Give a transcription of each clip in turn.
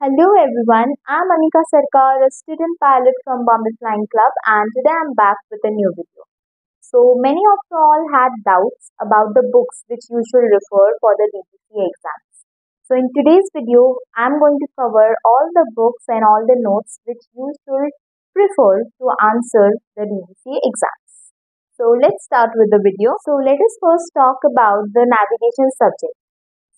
Hello everyone, I'm Amika Sarkar, a student pilot from Bombay Flying Club, and today I'm back with a new video. So, many of you all had doubts about the books which you should refer for the DGCA exams. So, in today's video, I'm going to cover all the books and all the notes which you should prefer to answer the DGCA exams. So, let's start with the video. So, let us first talk about the navigation subject.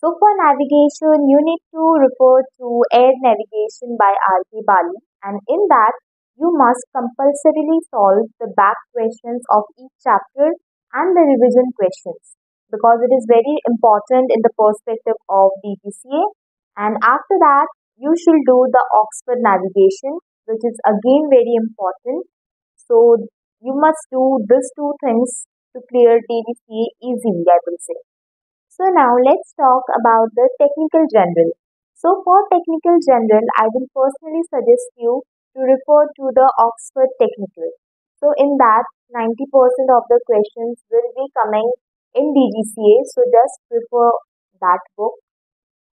So for navigation, you need to refer to Air Navigation by R.K. Bali and in that you must compulsorily solve the back questions of each chapter and the revision questions because it is very important in the perspective of DGCA and after that you should do the Oxford navigation which is again very important. So you must do these two things to clear DGCA easily I will say. So now let's talk about the technical general. So for technical general, I will personally suggest you to refer to the Oxford Technical. So in that, 90% of the questions will be coming in DGCA. So just prefer that book.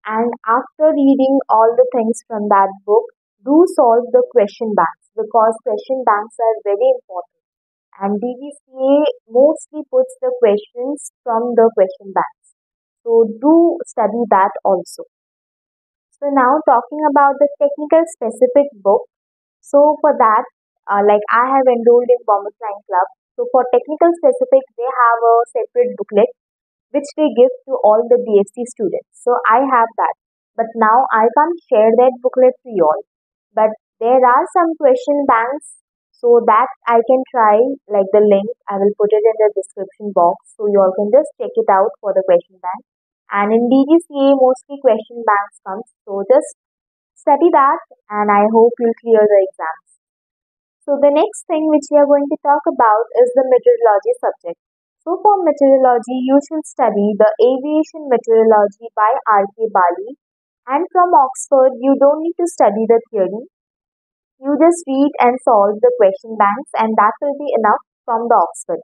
And after reading all the things from that book, do solve the question banks because question banks are very important. And DGCA mostly puts the questions from the question bank. So do study that also. So now talking about the technical specific book. So for that, uh, like I have enrolled in Bombay Flying Club. So for technical specific, they have a separate booklet which they give to all the BSc students. So I have that. But now I can't share that booklet to you all. But there are some question banks so that I can try like the link I will put it in the description box so you all can just check it out for the question bank and in DGCA mostly question banks comes so just study that and I hope you'll clear the exams. So the next thing which we are going to talk about is the meteorology subject. So for meteorology you should study the aviation meteorology by R.K. Bali and from Oxford you don't need to study the theory you just read and solve the question banks and that will be enough from the Oxford.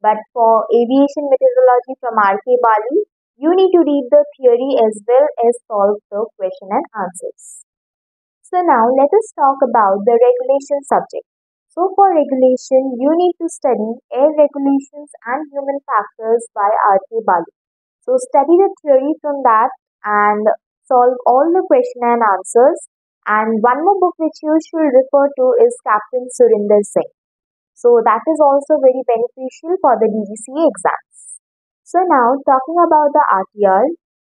But for aviation meteorology from R.K. Bali, you need to read the theory as well as solve the question and answers. So now let us talk about the regulation subject. So for regulation, you need to study air regulations and human factors by R.K. Bali. So study the theory from that and solve all the question and answers and one more book which you should refer to is Captain Surinder Singh. So that is also very beneficial for the DGCA exams. So now talking about the RTR,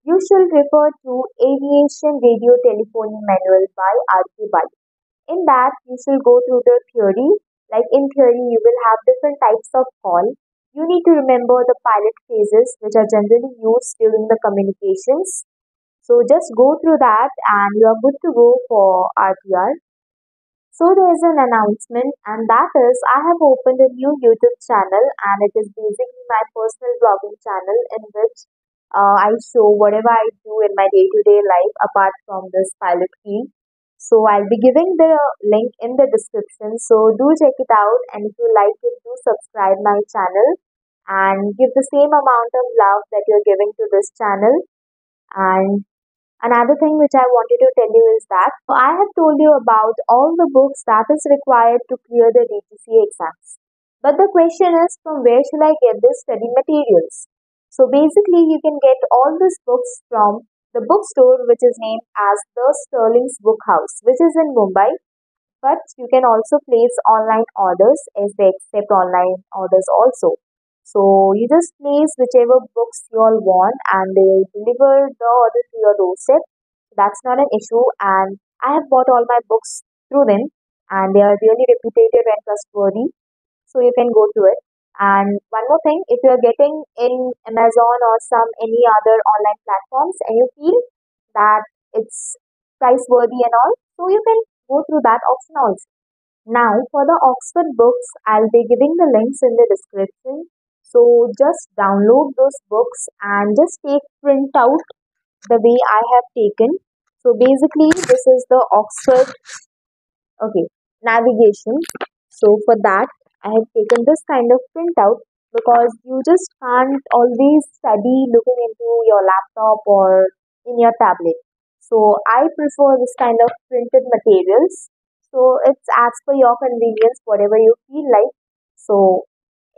you should refer to Aviation Radio Telephony Manual by R.K. Bali. In that, you should go through the theory. Like in theory, you will have different types of call. You need to remember the pilot phases which are generally used during the communications so just go through that and you are good to go for RTR. So there is an announcement and that is I have opened a new YouTube channel and it is basically my personal vlogging channel in which uh, I show whatever I do in my day-to-day life apart from this pilot field. So I'll be giving the link in the description. So do check it out and if you like it, do subscribe my channel and give the same amount of love that you're giving to this channel. And Another thing which I wanted to tell you is that I have told you about all the books that is required to clear the DGCA exams. But the question is from where should I get these study materials? So basically you can get all these books from the bookstore which is named as the Sterling's Book House which is in Mumbai. But you can also place online orders as they accept online orders also. So you just place whichever books you all want and they deliver the order to your doorstep. That's not an issue and I have bought all my books through them and they are really reputed and trustworthy. So you can go through it. And one more thing, if you are getting in Amazon or some any other online platforms and you feel that it's price worthy and all, so you can go through that option also. Now for the Oxford books, I'll be giving the links in the description so just download those books and just take print out the way I have taken. So basically this is the Oxford okay navigation. So for that I have taken this kind of printout because you just can't always study looking into your laptop or in your tablet. So I prefer this kind of printed materials. So it's as per your convenience, whatever you feel like. So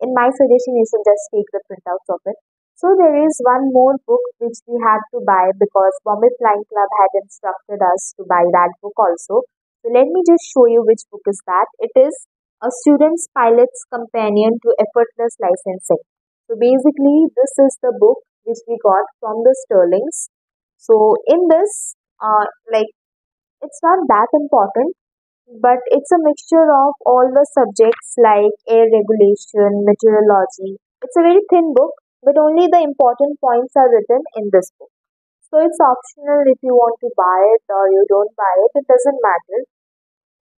in my suggestion, you should just take the printouts of it. So there is one more book which we had to buy because Bombay Flying Club had instructed us to buy that book also. So let me just show you which book is that. It is A Student's Pilot's Companion to Effortless Licensing. So basically this is the book which we got from the Sterlings. So in this, uh, like it's not that important but it's a mixture of all the subjects like air regulation, meteorology. It's a very thin book, but only the important points are written in this book. So it's optional if you want to buy it or you don't buy it, it doesn't matter.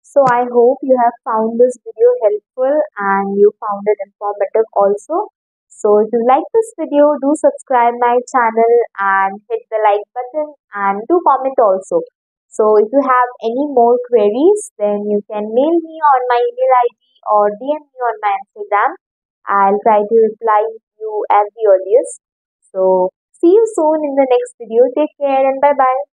So I hope you have found this video helpful and you found it informative also. So if you like this video, do subscribe my channel and hit the like button and do comment also. So if you have any more queries, then you can mail me on my email ID or DM me on my Instagram. I'll try to reply you as the earliest. So see you soon in the next video. Take care and bye bye.